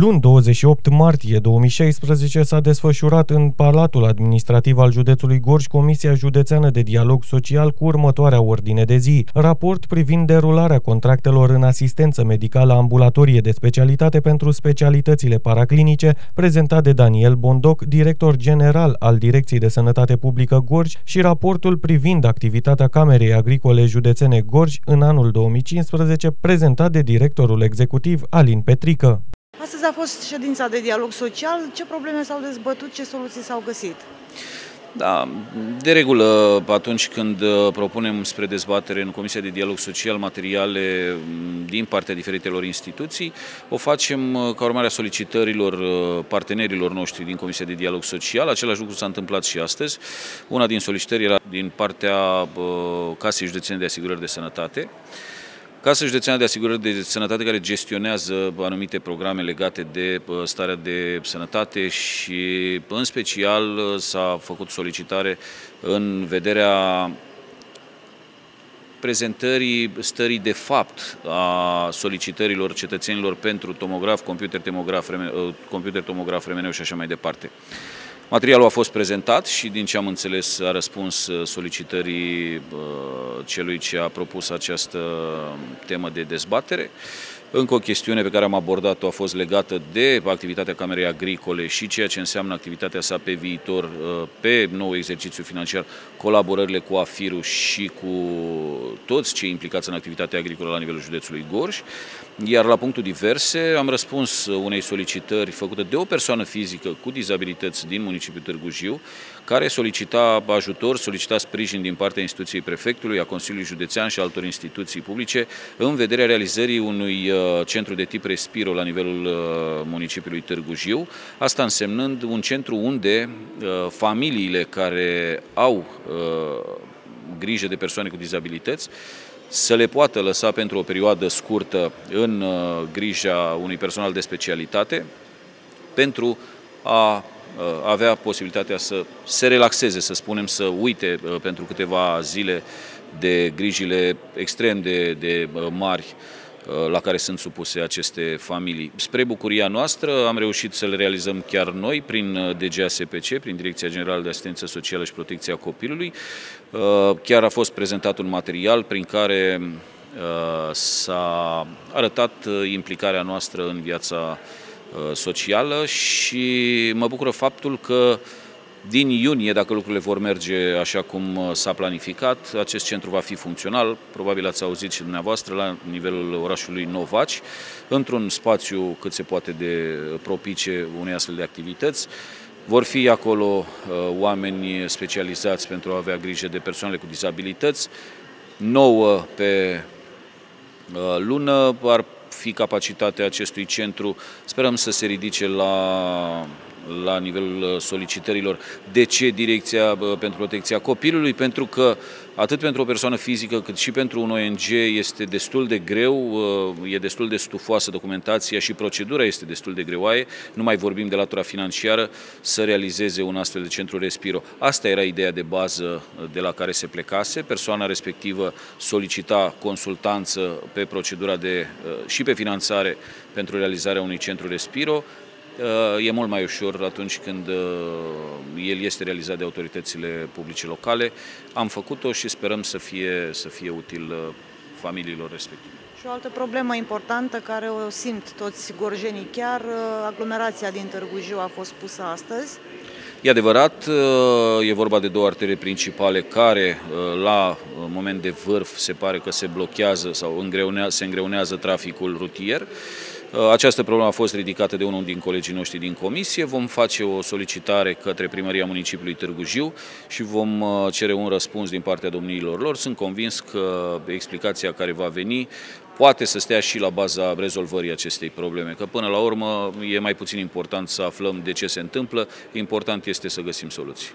Luni 28 martie 2016 s-a desfășurat în Palatul Administrativ al județului Gorj Comisia Județeană de Dialog Social cu următoarea ordine de zi. Raport privind derularea contractelor în asistență medicală ambulatorie de specialitate pentru specialitățile paraclinice, prezentat de Daniel Bondoc, director general al Direcției de Sănătate Publică Gorj și raportul privind activitatea Camerei Agricole Județene Gorj în anul 2015, prezentat de directorul executiv Alin Petrică. Astăzi a fost ședința de dialog social. Ce probleme s-au dezbătut, ce soluții s-au găsit? Da, de regulă, atunci când uh, propunem spre dezbatere în Comisia de Dialog Social materiale mm, din partea diferitelor instituții, o facem uh, ca urmare a solicitărilor uh, partenerilor noștri din Comisia de Dialog Social. Același lucru s-a întâmplat și astăzi. Una din solicitări era din partea Casei Județene de Asigurări de Sănătate, Casa Județeană de Asigurări de Sănătate care gestionează anumite programe legate de starea de sănătate și în special s-a făcut solicitare în vederea prezentării stării de fapt a solicitărilor cetățenilor pentru tomograf, computer tomograf, computer tomograf remeneu și așa mai departe. Materialul a fost prezentat și, din ce am înțeles, a răspuns uh, solicitării uh, celui ce a propus această temă de dezbatere. Încă o chestiune pe care am abordat-o a fost legată de activitatea Camerei Agricole și ceea ce înseamnă activitatea sa pe viitor, uh, pe nou exercițiu financiar, colaborările cu AFIRU și cu toți cei implicați în activitatea agricolă la nivelul județului Gorj. Iar la punctul diverse am răspuns unei solicitări făcute de o persoană fizică cu dizabilități din municipiul Târgu Jiu, care solicita ajutor, solicita sprijin din partea instituției prefectului, a Consiliului Județean și altor instituții publice în vederea realizării unui uh, centru de tip Respiro la nivelul uh, municipiului Târgu Jiu, asta însemnând un centru unde uh, familiile care au grijă de persoane cu dizabilități să le poată lăsa pentru o perioadă scurtă în uh, grija unui personal de specialitate pentru a uh, avea posibilitatea să se relaxeze, să spunem, să uite uh, pentru câteva zile de grijile extrem de, de mari Uh, la care sunt supuse aceste familii. Spre bucuria noastră am reușit să le realizăm chiar noi prin uh, DGASPC, prin Direcția Generală de Asistență Socială și Protecția Copilului. Uh, chiar a fost prezentat un material prin care s-a arătat implicarea noastră în viața socială și mă bucură faptul că din iunie, dacă lucrurile vor merge așa cum uh, s-a planificat, acest centru va fi funcțional, probabil ați auzit și dumneavoastră, la nivelul orașului Novaci, într-un spațiu cât se poate de propice unei astfel de activități. Vor fi acolo uh, oameni specializați pentru a avea grijă de persoanele cu dizabilități. Nouă pe uh, lună ar fi capacitatea acestui centru. Sperăm să se ridice la la nivelul uh, solicitărilor. De ce Direcția uh, pentru Protecția Copilului? Pentru că atât pentru o persoană fizică cât și pentru un ONG este destul de greu, uh, e destul de stufoasă documentația și procedura este destul de greoaie, nu mai vorbim de latura financiară, să realizeze un astfel de centru Respiro. Asta era ideea de bază de la care se plecase, persoana respectivă solicita consultanță pe procedura de, și pe finanțare pentru realizarea unui centru Respiro, E mult mai ușor atunci când uh, el este realizat de autoritățile publice locale. Am făcut-o și sperăm să fie, să fie util uh, familiilor respective. Și o altă problemă importantă care o simt toți gorjenii chiar, uh, aglomerația din Târgu Jiu a fost pusă astăzi. E adevărat, e vorba de două artere principale care la moment de vârf se pare că se blochează sau îngreunează, se îngreunează traficul rutier. Uh, această problemă a fost ridicată de unul din colegii noștri din comisie. Vom face o solicitare către Primăria Municipiului Târgu Jiu și vom uh, cere un răspuns din partea domniilor lor. Sunt convins că explicația care va veni poate să stea și la baza rezolvării acestei probleme, că până la urmă e mai puțin important să aflăm de ce se întâmplă, important este să găsim soluții.